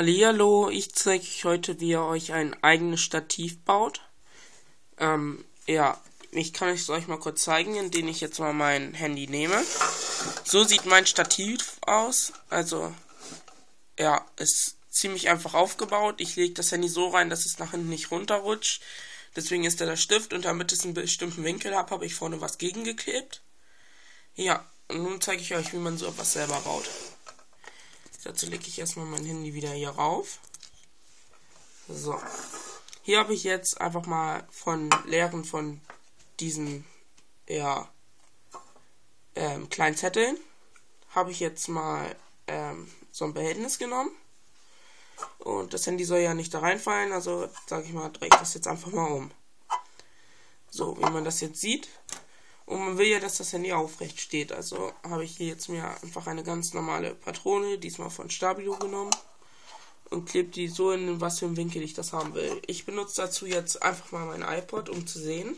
Hallihallo, ich zeige euch heute, wie ihr euch ein eigenes Stativ baut. Ähm, ja, ich kann es euch mal kurz zeigen, indem ich jetzt mal mein Handy nehme. So sieht mein Stativ aus. Also, ja, ist ziemlich einfach aufgebaut. Ich lege das Handy so rein, dass es nach hinten nicht runterrutscht. Deswegen ist da der Stift und damit es einen bestimmten Winkel hat, habe ich vorne was gegengeklebt. Ja, und nun zeige ich euch, wie man so etwas selber baut. Dazu lege ich erstmal mein Handy wieder hier rauf. So. Hier habe ich jetzt einfach mal von leeren von diesen ja, ähm, kleinen Zetteln habe ich jetzt mal ähm, so ein Behältnis genommen. Und das Handy soll ja nicht da reinfallen, also sage ich mal, drehe ich das jetzt einfach mal um. So, wie man das jetzt sieht, und man will ja, dass das Handy aufrecht steht. Also habe ich hier jetzt mir einfach eine ganz normale Patrone, diesmal von Stabilo genommen. Und klebe die so in was für einen Winkel ich das haben will. Ich benutze dazu jetzt einfach mal mein iPod, um zu sehen,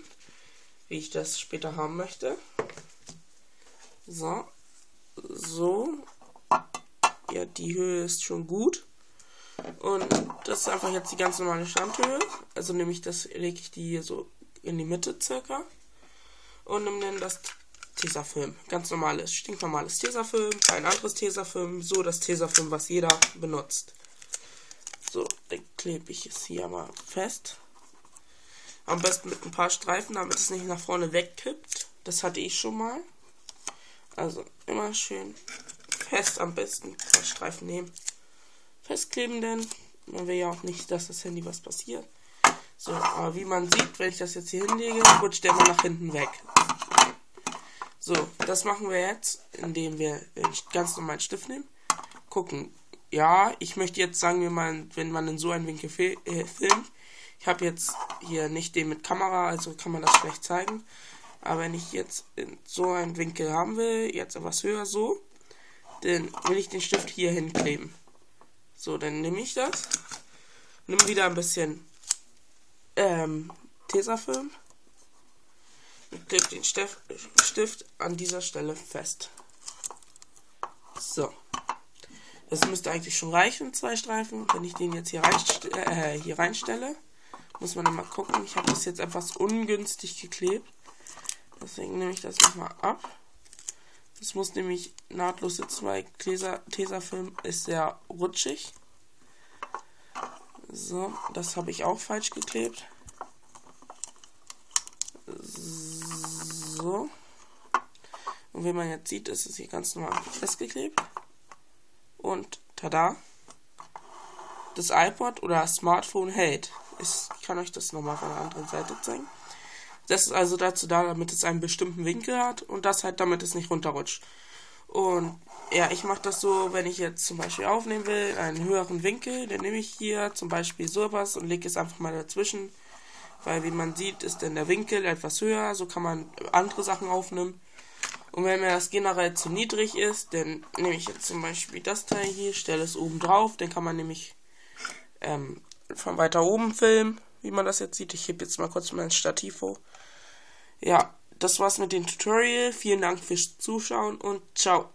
wie ich das später haben möchte. So. So. Ja, die Höhe ist schon gut. Und das ist einfach jetzt die ganz normale Standhöhe. Also nämlich das lege ich die hier so in die Mitte circa und nennen das Tesafilm. Ganz normales, stinknormales Tesafilm, kein anderes Tesafilm, so das Tesafilm, was jeder benutzt. So, dann klebe ich es hier mal fest. Am besten mit ein paar Streifen, damit es nicht nach vorne wegkippt. Das hatte ich schon mal. Also immer schön fest am besten ein paar Streifen nehmen. Festkleben, denn man will ja auch nicht, dass das Handy was passiert. So, aber wie man sieht, wenn ich das jetzt hier hinlege, rutscht der mal nach hinten weg. So, das machen wir jetzt, indem wir den ganz normalen Stift nehmen. Gucken. Ja, ich möchte jetzt sagen wir mal, wenn man in so einem Winkel fil äh, filmt. Ich habe jetzt hier nicht den mit Kamera, also kann man das schlecht zeigen. Aber wenn ich jetzt in so einen Winkel haben will, jetzt etwas höher so, dann will ich den Stift hier hinkleben. So, dann nehme ich das. Nimm wieder ein bisschen ähm, Tesafilm und klebe den Stift, Stift an dieser Stelle fest. So. Das müsste eigentlich schon reichen, zwei Streifen. Wenn ich den jetzt hier, reinste äh, hier reinstelle, muss man dann mal gucken. Ich habe das jetzt etwas ungünstig geklebt. Deswegen nehme ich das nochmal ab. Das muss nämlich nahtlos sitzen, weil Tesafilm ist sehr rutschig. So, das habe ich auch falsch geklebt. So. Und wie man jetzt sieht, ist es hier ganz normal festgeklebt. Und tada. Das iPod oder Smartphone hält. Ich kann euch das nochmal von der anderen Seite zeigen. Das ist also dazu da, damit es einen bestimmten Winkel hat und das halt, damit es nicht runterrutscht. Und ja, ich mache das so, wenn ich jetzt zum Beispiel aufnehmen will, einen höheren Winkel, dann nehme ich hier zum Beispiel sowas und lege es einfach mal dazwischen. Weil wie man sieht, ist dann der Winkel etwas höher, so kann man andere Sachen aufnehmen. Und wenn mir das generell zu niedrig ist, dann nehme ich jetzt zum Beispiel das Teil hier, stelle es oben drauf, dann kann man nämlich ähm, von weiter oben filmen, wie man das jetzt sieht. Ich hebe jetzt mal kurz mein Stativ hoch. Ja, das war's mit dem Tutorial. Vielen Dank fürs Zuschauen und ciao.